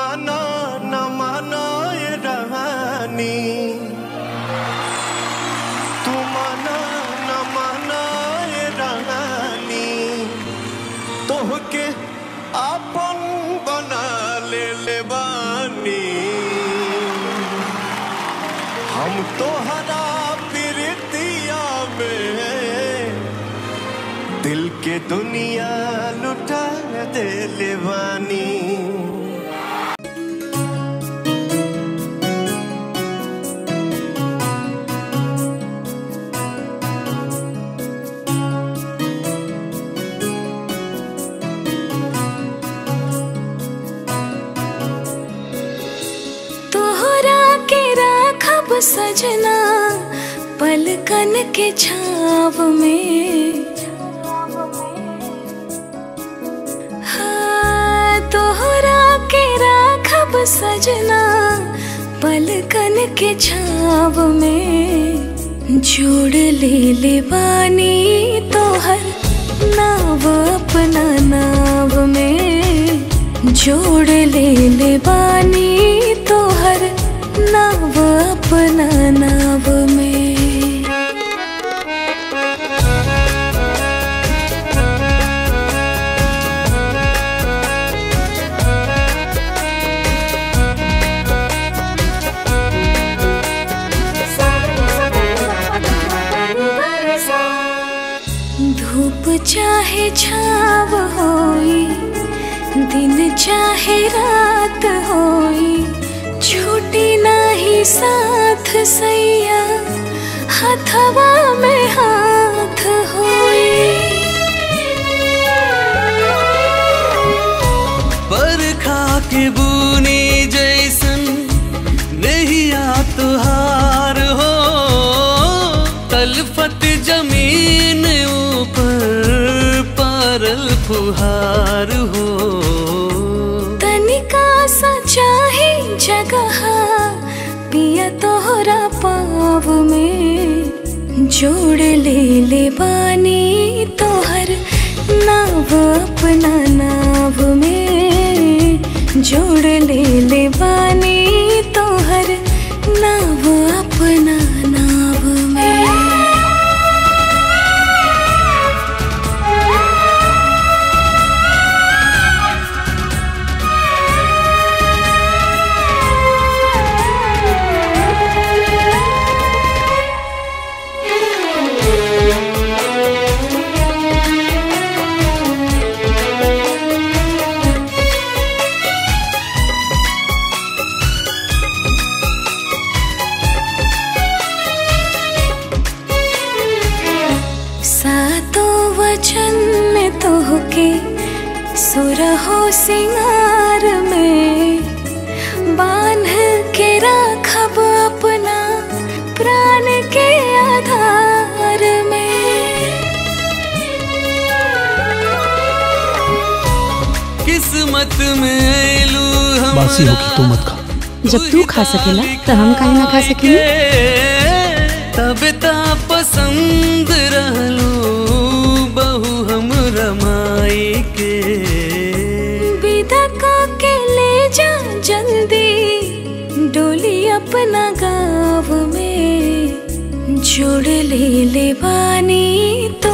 माना, न माना ये रहानी तू माना, न माना ये रहानी तोहके आपन बना ले ले बानी। हम तोहरा प्रीतिया में दिल के दुनिया लुटा दे ले सजना पलकन के छाव में। हाँ, तोहरा के राखब सजना पलकन के छाव में। जोड़ ले ले बानी तोहर नाव अपना नाव में। जोड़ ले ले बानी अपना नाव में। धूप चाहे छाव होई साथ सैया, हथवा में हाथ होई बरखा के बूनी जैसन नैया तुहार हो, तलफत ज़मीन ऊपर पारल फुहार हो। तोहरा पाव में जोड़ ले ले बानी तोहर नाव अपना सुरहो सिंगार में बाँध के राखब अपना प्राण के आधार में। किस्मत में बासी होगी तो मत खा। जब तू खा सकेला तो हम काहे ना खा सकेनी तब ता पसंद अपना गाँव में जोड़ ले ले बानी तो